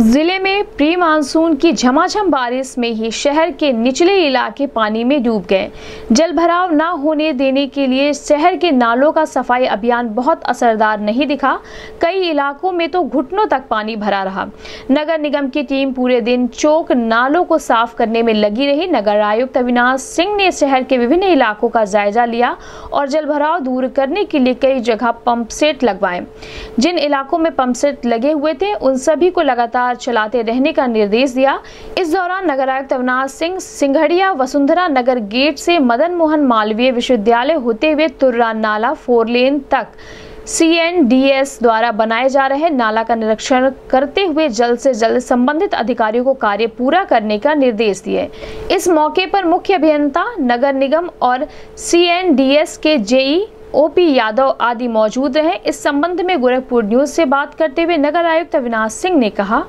ज़िले में pre monsoon की झमाझम बारिश में ही शहर के निचले इलाके पानी में डूब गए। जल भराव न होने देने के लिए शहर के नालों का सफ़ाई अभियान बहुत असरदार नहीं दिखा। कई इलाकों में तो घुटनों तक पानी भरा रहा। नगर निगम की टीम पूरे दिन चौक नालों को साफ़ करने में लगी रही। नगर आयुक्त अविनाश सिंह ने शहर के विभिन्न इलाकों का जायजा लिया और जल दूर करने के लिए कई जगह पंप सेट लगवाए। जिन इलाकों में पंप सेट लगे हुए थे, उन सभी को लगातार चलाते रहने का निर्देश दिया। इस दौरान नगर आयुक्त अविनाश सिंह, सिंघड़िया वसुंधरा नगर गेट से मदन मोहन मालवीय विश्वविद्यालय होते हुए तुर्रा नाला फोर लेन तक सीएनडीएस द्वारा बनाए जा रहे नाला का निरीक्षण करते हुए जल्द से जल्द संबंधित अधिकारियों को कार्य पूरा करने का निर्देश दिए। इस मौके पर मुख्य अभियंता, नगर निगम और सीएनडीएस के जेई, ओपी यादव आदि मौजूद रहे। इस संबंध में गोरखपुर न्यूज़ से बात करते हुए नगर आयुक्त अविनाश सिंह ने कहा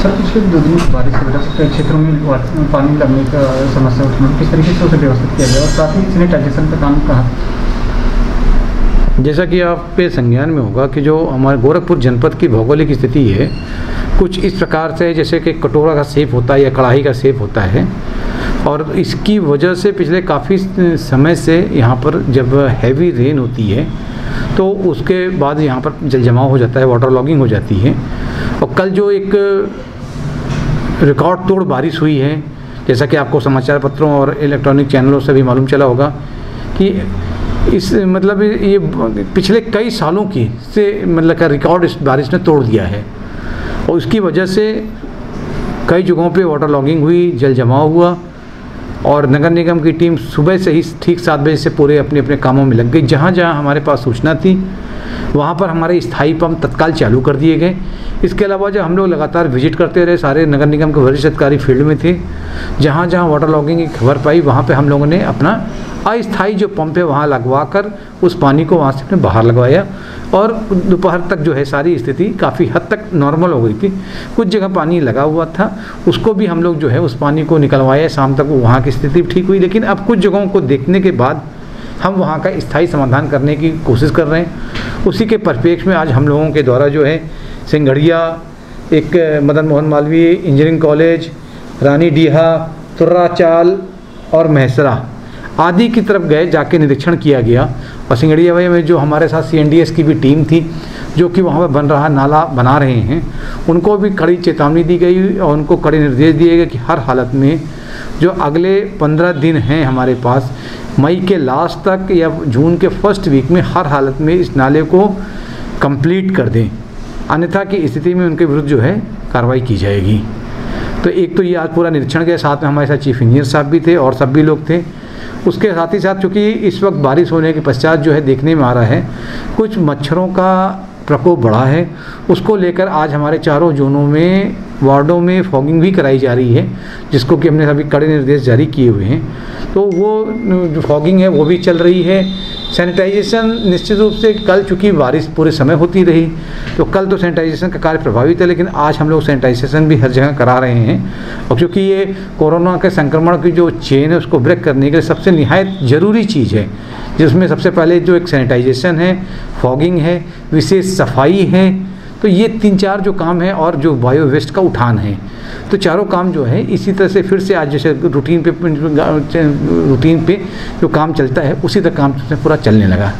सर पिछले दो दिन की बारिश की वजह से क्षेत्रों में पानी लगने का समस्या किस तरीके से उसे व्यवस्थित किया गया और साथ ही सैनिटाइजेशन का काम कहाँ? जैसा कि आप पे संज्ञान में होगा कि जो हमारे गोरखपुर जनपद की भौगोलिक स्थिति है, कुछ इस प्रकार से जैसे कि कटोरा का सेप होता है या कढ़ाई का सेप होता है और इसकी वजह से पिछले काफ़ी समय से यहाँ पर जब हैवी रेन होती है तो उसके बाद यहाँ पर जल जमाव हो जाता है वाटर लॉगिंग हो जाती है। और कल जो एक रिकॉर्ड तोड़ बारिश हुई है, जैसा कि आपको समाचार पत्रों और इलेक्ट्रॉनिक चैनलों से भी मालूम चला होगा कि इस मतलब ये पिछले कई सालों की से मतलब का रिकॉर्ड इस बारिश ने तोड़ दिया है। और उसकी वजह से कई जगहों पे वाटर लॉगिंग हुई, जल जमाव हुआ और नगर निगम की टीम सुबह से ही ठीक सात बजे से पूरे अपने अपने कामों में लग गई। जहाँ जहाँ हमारे पास सूचना थी वहाँ पर हमारे स्थायी पंप तत्काल चालू कर दिए गए। इसके अलावा जो हम लोग लगातार विज़िट करते रहे, सारे नगर निगम के वरिष्ठ अधिकारी फ़ील्ड में थे। जहाँ जहाँ वाटर लॉगिंग की खबर पाई, वहाँ पर हम लोगों ने अपना अस्थायी जो पंप है, वहाँ लगवा कर उस पानी को वहाँ से अपने बाहर लगवाया। और दोपहर तक जो है, सारी स्थिति काफ़ी हद तक नॉर्मल हो गई थी। कुछ जगह पानी लगा हुआ था, उसको भी हम लोग जो है, उस पानी को निकलवाया। शाम तक वहाँ की स्थिति ठीक हुई, लेकिन अब कुछ जगहों को देखने के बाद हम वहाँ का स्थायी समाधान करने की कोशिश कर रहे हैं। उसी के परिप्रेक्ष्य में आज हम लोगों के द्वारा जो है सिंगढ़िया एक मदन मोहन मालवीय इंजीनियरिंग कॉलेज, रानी डीहा तुर्रा चाल और महसरा आदि की तरफ़ गए, जाके निरीक्षण किया गया। और सिंगड़िया में जो हमारे साथ सीएनडीएस की भी टीम थी, जो कि वहाँ पर बन रहा नाला बना रहे हैं, उनको भी कड़ी चेतावनी दी गई और उनको कड़े निर्देश दिए गए कि हर हालत में जो अगले पंद्रह दिन हैं हमारे पास मई के लास्ट तक या जून के फ़र्स्ट वीक में हर हालत में इस नाले को कंप्लीट कर दें। अन्यथा की स्थिति में उनके विरुद्ध जो है कार्रवाई की जाएगी। तो एक तो ये आज पूरा निरीक्षण के साथ में हमारे साथ चीफ इंजीनियर साहब भी थे और सब भी लोग थे। उसके साथ ही साथ चूँकि इस वक्त बारिश होने के पश्चात जो है देखने में आ रहा है, कुछ मच्छरों का प्रकोप बढ़ा है, उसको लेकर आज हमारे चारों जोनों में, वार्डों में फॉगिंग भी कराई जा रही है, जिसको कि हमने अभी कड़े निर्देश जारी किए हुए हैं। तो वो, जो फॉगिंग है, वो भी चल रही है। सैनिटाइजेशन निश्चित रूप से कल चूँकि बारिश पूरे समय होती रही तो कल तो सैनिटाइजेशन का कार्य प्रभावित है, लेकिन आज हम लोग सैनिटाइजेशन भी हर जगह करा रहे हैं। और क्योंकि ये कोरोना के संक्रमण की जो चेन है, उसको ब्रेक करने के लिए सबसे निहायत ज़रूरी चीज़ है जिसमें सबसे पहले जो एक सैनिटाइजेशन है फॉगिंग है, विशेष सफ़ाई है तो ये तीन चार जो काम है और जो बायो वेस्ट का उठान है। तो चारों काम जो है, इसी तरह से फिर से आज जैसे रूटीन पे रूटीन पे जो काम चलता है, उसी तरह काम पूरा चलने लगा।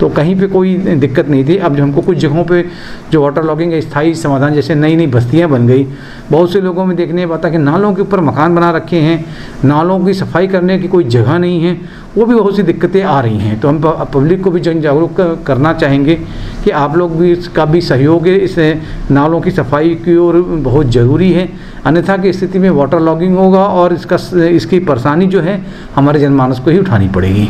तो कहीं पे कोई दिक्कत नहीं थी। अब जो हमको कुछ जगहों पे जो वाटर लॉगिंग है स्थायी समाधान जैसे नई नई बस्तियाँ बन गई, बहुत से लोगों में देखने आता कि नालों के ऊपर मकान बना रखे हैं, नालों की सफ़ाई करने की कोई जगह नहीं है, वो भी बहुत सी दिक्कतें आ रही हैं। तो हम पब्लिक को भी जन जागरूक करना चाहेंगे कि आप लोग भी इसका भी सहयोग है इस नालों की सफ़ाई की ओर बहुत ज़रूरी है। अन्यथा की स्थिति में वाटर लॉगिंग होगा और इसका इसकी परेशानी जो है हमारे जनमानस को ही उठानी पड़ेगी।